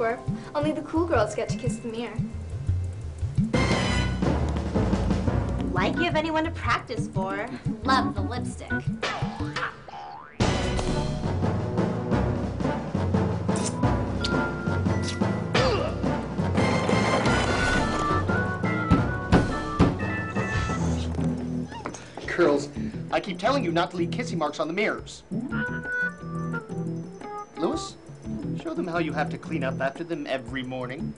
twerp. Only the cool girls get to kiss the mirror. Like you have anyone to practice for. Love the lipstick. Girls, I keep telling you not to leave kissy marks on the mirrors. Louis, show them how you have to clean up after them every morning.